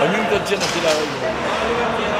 Ognuno c'è una fila